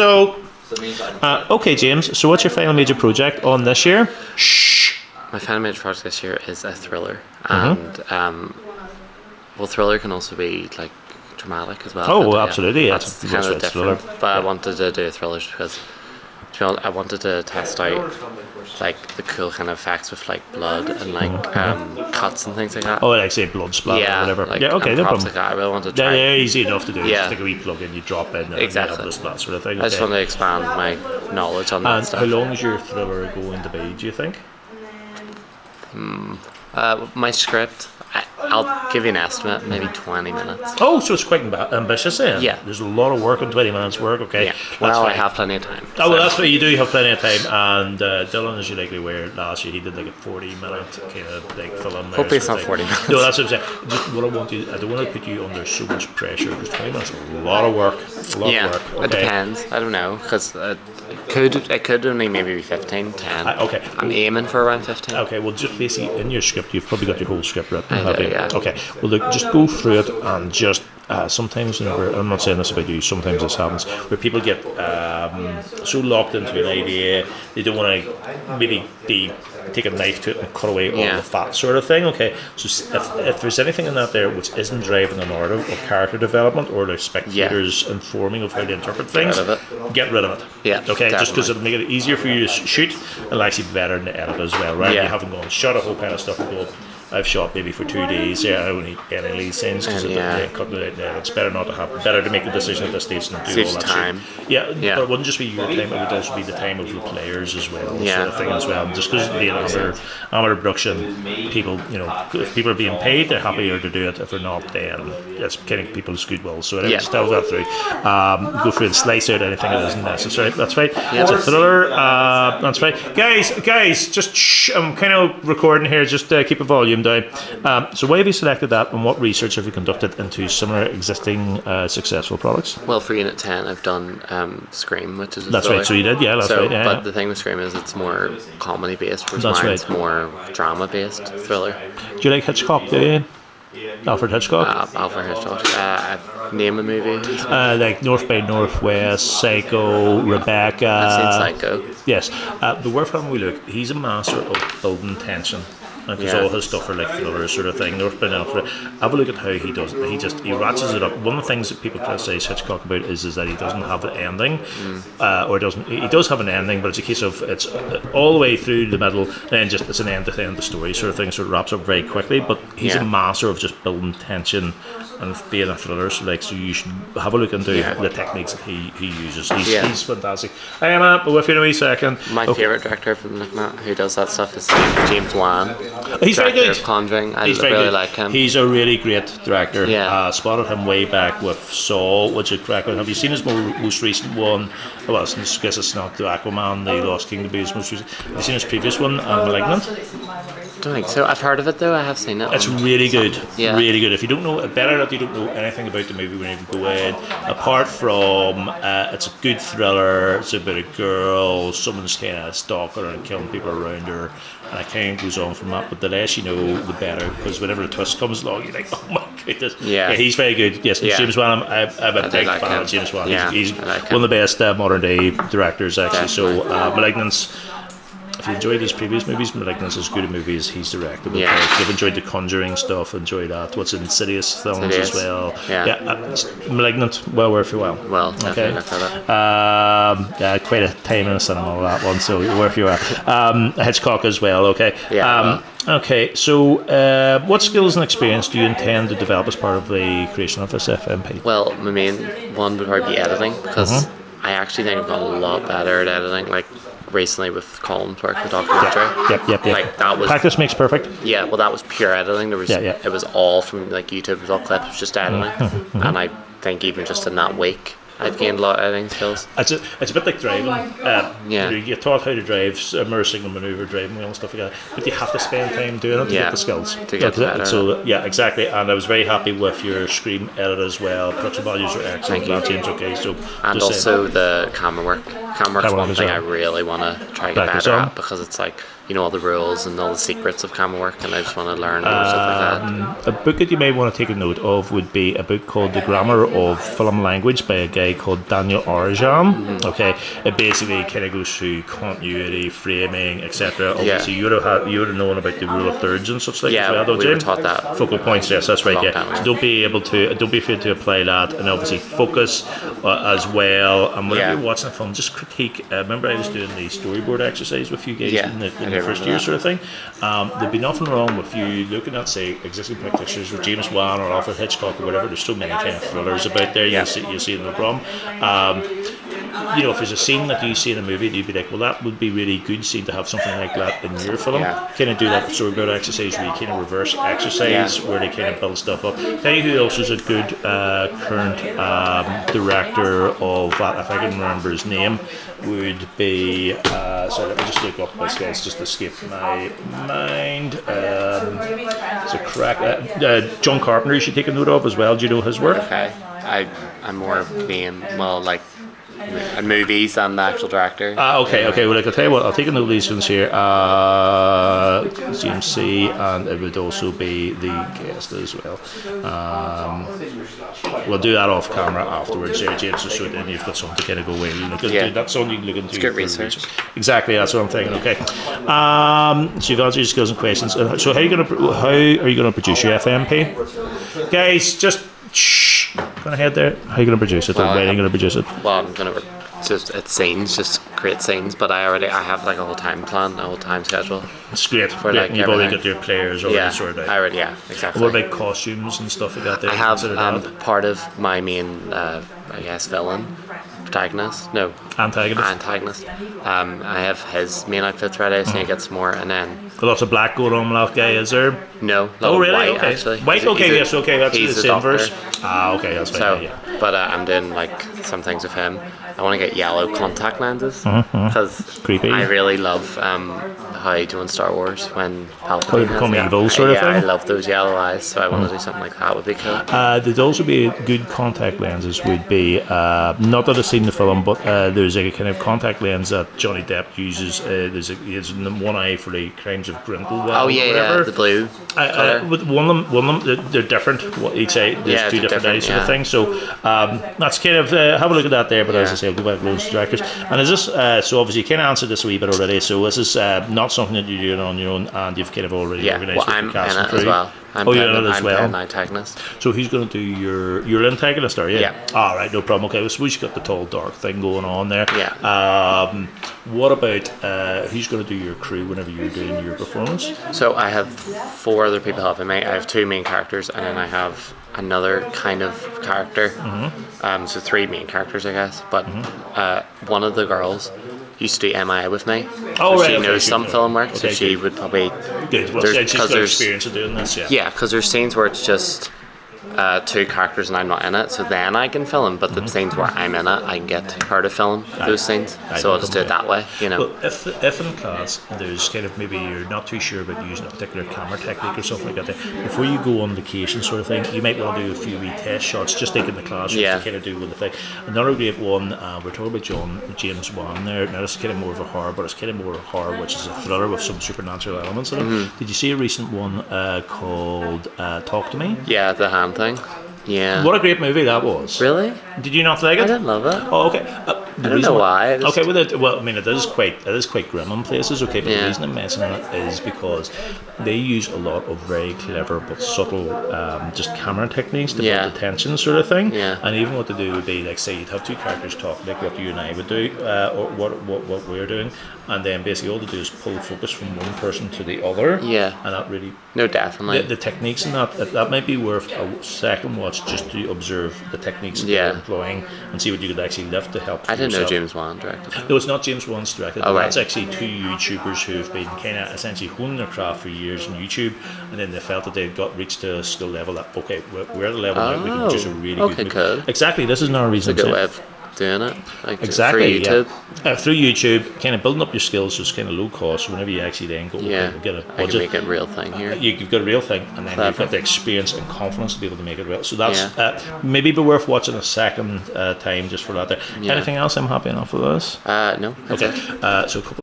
So, uh, okay, James. So, what's your final major project on this year? Shh. My final major project this year is a thriller, Mm-hmm. and um, well, thriller can also be like dramatic as well. Oh, well, absolutely, yeah, That's it's- kind of it's thriller. different. But I wanted to do thrillers because honest, I wanted to test out like the cool kind of effects with like blood and like um, cuts and things like that. Oh, like say blood splatter yeah, or whatever. Like, yeah, okay, no problem. Like that. I really wanted to try. yeah, yeah, easy enough to do. Yeah. Just take a wee plug in, you drop in, and Exactly. you have that sort of thing. I just want to expand my knowledge on that And stuff. how long is your thriller going to be? Do you think? Hmm. Uh, my script, I'll give you an estimate, maybe 20 minutes. Oh, so it's quite amb- ambitious then. Yeah. There's a lot of work in 20 minutes work. Okay. Yeah. That's Well, I have plenty of time. Oh well, that's what you do. You have plenty of time, and uh, Dylan, as you likely aware, last year he did like a forty-minute kind of like film. There, Hopefully it's not thing. 40 minutes. No, that's what I'm saying. Just what I want you, I don't want to put you under so much pressure because twenty minutes is a lot of work. A lot yeah, of work. it depends. I don't know because it could it could only maybe be 15, 10. Uh, okay. I'm aiming for around 15. Okay, well, just basically in your script, you've probably got your whole script written. I do, yeah. Okay, well, look, just go through it and just. Uh, sometimes, I'm not saying this about you, sometimes this happens where people get um, so locked into an idea, they don't want to maybe be take a knife to it and cut away all Yeah. the fat, sort of thing. Okay, so if, if there's anything in that there which isn't driving the narrative or character development or the spectators informing of how to interpret things, rid of get rid of it. Yeah, Okay, just because it'll make it easier for you to shoot and it'll actually be better in the edit as well, right? Yeah. You haven't gone shot a whole pile of stuff and go. I've shot maybe for two days. Yeah, I don't need any lead scenes because And, yeah. yeah. cutting it out there. It's better not to have. Better to make the decision at this stage than do Saves all that time. shit. Yeah, Yeah. but it wouldn't just be your time. It would also be the time of the players as well. Yeah. sort of thing as well. Just because being amateur, amateur production, people, you know, if people are being paid, they're happier to do it. If they're not, then it's of people's goodwill. So anyway, Yeah. just tell that through. Um, go through and slice out anything that isn't necessary. That's right. It's a thriller. Uh, that's right, guys. Guys, just shh, I'm kind of recording here. Just uh, keep the volume down. Um, so why have you selected that, and what research have you conducted into similar existing uh, successful products? Well, for Unit 10, I've done um, Scream, which is a That's right. So you did, yeah. That's so, right. Yeah. but yeah. the thing with Scream is it's more comedy based, whereas That's right. more drama based thriller. Do you like Hitchcock? Do you? Alfred Hitchcock. Uh, Alfred Hitchcock. Uh, I've a movie. Uh, like North by Northwest, Psycho, Rebecca. I've seen Psycho. Yes, uh, the word from we look, he's a master of building tension. Because Yeah. all his stuff are like thrillers sort of thing. North by Northwest. Have a look at how he does it. He just he ratchets it up. One of the things that people criticize Hitchcock about is, is that he doesn't have an ending, Mm. uh, or doesn't. He does have an ending, but it's a case of it's uh, all the way through the middle, then just it's an end to end the story sort of thing. So it wraps up very quickly. But he's Yeah. a master of just building tension and being a thriller. So like, so you should have a look into Yeah. the techniques that he, he uses. He's, Yeah. he's fantastic. I am up with you in a wee second. My Okay. favourite director from at who does that stuff is James Wan. He's very good. of Conjuring. I He's really good. like him. He's a really great director. Yeah. Uh, spotted him way back with Saw, which is crack. Have you seen his most recent one? Well, I guess it's not the Aquaman, the Lost Kingdom, but his most recent. Have you seen his previous one, uh, Malignant? Don't think so. I've heard of it though. I have seen it. It's really good. Yeah. Really good. If you don't know, it better that you don't know anything about the movie when you go in. Apart from, uh, it's a good thriller. It's about a girl. Someone's kind of stalking her and killing people around her, and it kind of goes on from that. But the less you know, the better. Because whenever the twist comes along, you're like, oh my goodness. Yeah. he's very good. Yes, Yeah. James Wan. I'm, I'm a big like fan him. of James Wan. Yeah, he's he's I like one of the best uh, modern day directors actually. So, Definitely. uh, Malignance. If you enjoyed his previous movies, Malignance is as good a movie as he's directed. Yeah. If you've enjoyed the Conjuring stuff, enjoy that. What's Insidious films Insidious. as well. Yeah. uh, Malignant, well worth your while. Well, Okay. look for that. Um, yeah, quite a time in the cinema that one, so worth your while. Um, Hitchcock as well. Okay. Yeah, Um, okay. So, uh, what skills and experience do you intend to develop as part of the creation of this FMP? Well, my main one would probably be editing because Mm-hmm. I actually think I've got a lot better at editing. Like recently with Colin's work, the documentary. Yep, yep, yep. Like that was Practice makes perfect. yeah. Well, that was pure editing. There was Yeah, yeah. it was all from like YouTube. It was all clips, just editing. Mm-hmm, And I think even just in that week, I've gained a lot of editing skills. It's a, it's a bit like driving. Uh, Yeah. You know, you're taught how to drive, immersing the maneuver, driving wheel and stuff like that. But you have to spend time doing it to Yeah, get the skills. to get Yeah, better. So yeah, exactly. And I was very happy with your screen edit as well. Production values are excellent. Thank you. That seems okay. So And just saying. also the camera work. Camera work's one thing I really want to try to get better at because it's like you know all the rules and all the secrets of camera work, and I just want to learn more stuff like that. Um, a book that you may want to take a note of would be a book called The Grammar of Film Language by a guy called Daniel Arijon. Mm-hmm. Okay, it basically kind of goes through continuity, framing, etc. Obviously, you would have had, you would have known about the rule of thirds and such like Yeah, as well, don't we you? were taught that. Focal points, yes, that's right. Yeah, so don't be able to, don't be afraid to apply that, and obviously focus uh, as well. And whenever Yeah. you're watching a film, just critique. Uh, remember, I was doing the storyboard exercise with you guys Yeah, in the, in the first year, that. sort of thing. Um, there'd be nothing wrong with you looking at, say, existing practitioners with James Wan or Alfred Hitchcock or whatever. There's so many kind of thrillers about there. Yeah. You'll see, you'll see no problem. Um, you know, if there's a scene that you see in a movie, you'd be like, well, that would be really good scene to have something like that in your film. Yeah. Kind of do that storyboard exercise where you kind of reverse exercise, Yeah. where they kind of build stuff up. Tell you who else is a good uh, current um, director of that, if I can remember his name, would be. Uh, sorry, let me just look up this guy's just escaped my mind. Um, it's a crack. Uh, uh, John Carpenter, you should take a note of as well. Do you know his work? Okay, I I'm more being well like in movies and the actual director. Ah, okay, okay. Well, like, I'll tell you what, I'll take a note of these ones here. Uh, GMC, and it would also be the guest as well. Um, we'll do that off camera afterwards, yeah, James, so then you've got something to kind of go away and look into. Yeah. That's something you can look into. good for research. Exactly, that's what I'm thinking. Okay. Um, so you've answered your skills and questions. Uh, So how are you going to how are you going to produce your FMP? Guys, just shh. Go ahead there. How are you going to produce it? Well, or where are you I'm- going to produce it? Well, I'm gonna just it's scenes, just create scenes. But I already I have like a whole time plan, a whole time schedule. It's great. For, Yeah, like, you've already got your players already Yeah, sorted out. I already yeah exactly. What about costumes and stuff like that? There I have um, part of my main uh, I guess villain, protagonist. No, antagonist. antagonist. Um, I have his main outfits ready, so he gets more, and then Lots of black going on with that guy, is there? no, Oh, really? white okay. actually. White. He's Okay. a- yes. Okay. That's the same verse. Ah. Okay. That's fine. So, yeah. but uh, I'm doing like some things with him. I want to get yellow contact lenses because Mm-hmm, Creepy. I really love um, how you do in Star Wars when Palpatine has become evil sort of yeah, I thing? Mm. love those yellow eyes, so I want to do something like that. Would be cool. Uh, there'd also be good contact lenses. Would be uh, not that I've seen the film, but uh, there's a kind of contact lens that Johnny Depp uses. Uh, there's a, he has one eye for the crimes of Grindelwald. oh yeah, yeah, the blue. Uh, with one of them, one of them, they're, different. What each eye, there's Yeah, two they're different, eyes, sort of different, thing. So um, that's kind of uh, have a look at that there. But as I say, I'll go back those directors. And is this uh, so? Obviously, you kind of answered this a wee bit already. So this is uh, not something that you're doing on your own, and you've kind of already yeah, organised well, I'm in cast it as well. I'm oh, you're playing- in it as I'm well. playing antagonist. So he's going to do your your antagonist? Are you? Yeah. All right, no problem. Okay, so we've got the tall dark thing going on there. Yeah. Um, what about uh, who's going to do your crew whenever you're doing your performance? So I have four other people helping me. I have two main characters, and then I have another kind of character. Mm-hmm. Um, so three main characters, I guess. But uh, one of the girls used to do MIA with me. Oh, so right, she okay, knows she some knows. film work, so Okay, she good. would probably. Good. Well, There's- she's got experience of doing this. Yeah. Yeah, because there's scenes where it's just uh, two characters and I'm not in it, so then I can film. But the scenes where I'm in it, I can get her to film those scenes. Mm-hmm. I So I'll just do it that way, you know. Well, if, if in class there's kind of maybe you're not too sure about using a particular camera technique or something like that, before you go on vacation sort of thing, you might want to do a few wee test shots just in the classroom Yeah. to kind of do with the thing. Another great one, uh, we're talking about John James Wan there. Now this is kind of more of a horror, but it's kind of more of a horror, which is a thriller with some supernatural elements in it. Mm-hmm. Did you see a recent one uh, called uh, Talk to Me? yeah, the hand thing. Yeah. What a great movie that was. Really? Did you not like it? I didn't love it. Oh, okay. Uh, the I don't know why. Okay, well, it, well, I mean, it is quite it is quite grim in places. Okay, but the reason I'm mentioning it is because they use a lot of very clever but subtle, um, just camera techniques to Yeah. build the tension, sort of thing. Yeah. And even what they do would be like, say, you'd have two characters talk like what you and I would do, uh, or what what what we're doing, and then basically all they do is pull focus from one person to the other. Yeah. And that really No, the, definitely. the techniques in that, that that might be worth a second watch just to observe the techniques that Yeah. they're employing and see what you could actually lift to help. I didn't know yourself. James Wan directed it. No, it's not James Wan's directed. Oh, right. That's actually two YouTubers who've been kind of essentially honing their craft for years on YouTube, and then they felt that they'd got reached a skill level that okay, we're, we're at a level now we can Oh, produce a really okay, good. cool. Exactly. This is another reason. It's a good way of doing it, like Exactly. through YouTube. Yeah. Uh, through YouTube, kind of building up your skills, is kind of low cost. Whenever you actually then go Yeah, get a I can budget, make it a real thing here. you, you've got a real thing, and then you've got the experience and confidence to be able to make it real. So that's Yeah. uh, maybe be worth watching a second uh, time just for that. There. Anything else? I'm happy enough with this. Uh, no. Okay. Uh, so a couple